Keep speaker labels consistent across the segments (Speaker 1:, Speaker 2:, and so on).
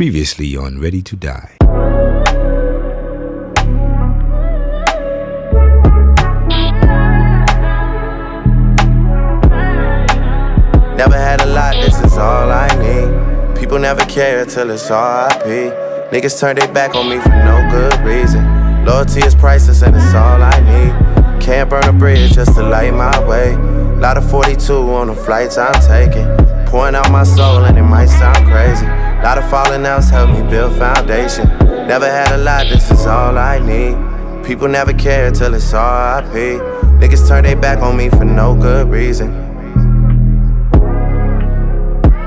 Speaker 1: Previously on Ready to Die.
Speaker 2: Never had a lot, this is all I need. People never care till it's RIP. Niggas turn their back on me for no good reason. Loyalty is priceless and it's all I need. Can't burn a bridge just to light my way. Lot of 42 on the flights I'm taking. Pouring out my soul and it might sound crazy. Lot of falling outs help me build foundation. Never had a lot, this is all I need. People never care till it's RIP. Niggas turn their back on me for no good reason.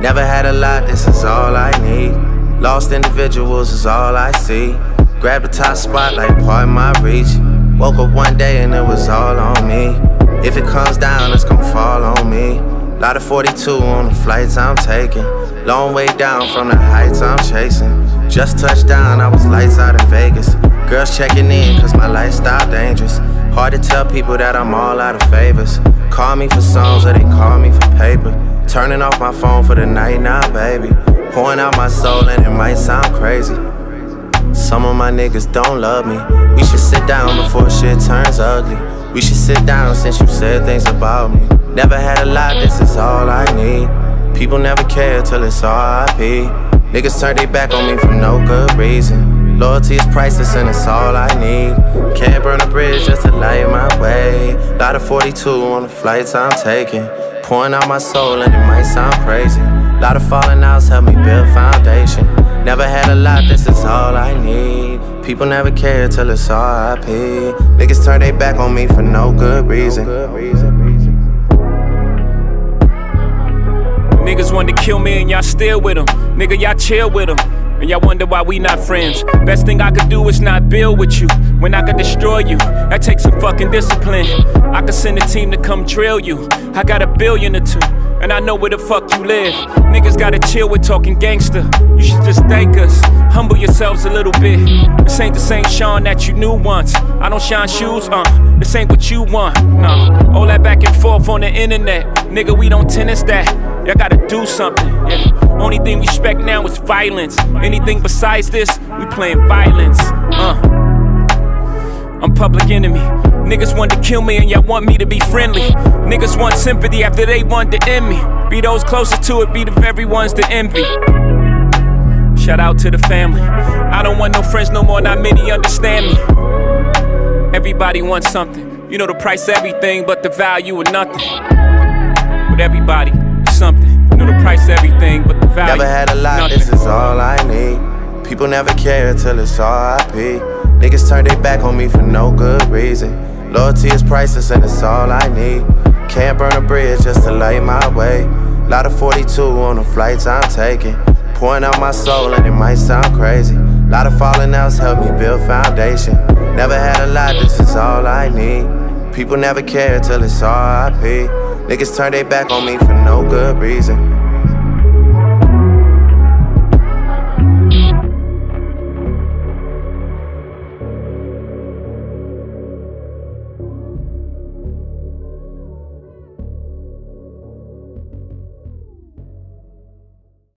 Speaker 2: Never had a lot, this is all I need. Lost individuals is all I see. Grab the top spot like part of my reach. Woke up one day and it was all on me. If it comes down, it's gonna fall on me. Lot of 42 on the flights I'm taking. Long way down from the heights I'm chasing. Just touched down, I was lights out in Vegas. Girls checking in, cause my lifestyle dangerous. Hard to tell people that I'm all out of favors. Call me for songs or they call me for paper. Turning off my phone for the night now, baby. Pouring out my soul and it might sound crazy. Some of my niggas don't love me. We should sit down before shit turns ugly. We should sit down since you said things about me. Never had a lot, this is all I need. People never care till it's RIP. Niggas turn their back on me for no good reason. Loyalty is priceless and it's all I need. Can't burn a bridge just to light my way. Lot of 42 on the flights I'm taking. Pouring out my soul and it might sound crazy. Lot of falling outs help me build foundation. Never had a lot, this is all I need. People never care till it's RIP. Niggas turn their back on me for no good reason.
Speaker 3: Niggas want to kill me and y'all still with them. Nigga, y'all chill with them. And y'all wonder why we not friends. Best thing I could do is not build with you. When I could destroy you, that takes some fucking discipline. I could send a team to come drill you. I got a billion or two, and I know where the fuck you live. Niggas gotta chill with talking gangster. You should just thank us. Humble yourselves a little bit. This ain't the same Shawn that you knew once. I don't shine shoes, uh. This ain't what you want, no. All that back and forth on the internet. Nigga, we don't tennis that. Y'all gotta do something. Only thing we respect now is violence. Anything besides this, we playing violence, uh. I'm public enemy. Niggas want to kill me and y'all want me to be friendly. Niggas want sympathy after they want to end me. Be those closest to it, be the very ones to envy. Shout out to the family. I don't want no friends no more, not many understand me. Everybody wants something. You know the price everything, but the value of nothing. But everybody something. The price of everything, but the value.
Speaker 2: Never had a lot,
Speaker 3: nothing.
Speaker 2: this is all I need. People never care till it's RIP. Niggas turn their back on me for no good reason. Loyalty is priceless and it's all I need. Can't burn a bridge just to light my way. Lot of 42 on the flights I'm taking. Pouring out my soul and it might sound crazy. Lot of falling outs help me build foundation. Never had a lot, this is all I need. People never care till it's RIP. Niggas turn their back on me for no good reason.